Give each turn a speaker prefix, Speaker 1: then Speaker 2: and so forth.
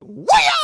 Speaker 1: Wow.